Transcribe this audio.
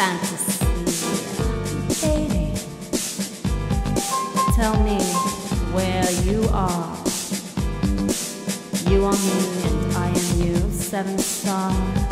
fantasy. Baby, tell me where you are. You are me and I am you, seven stars.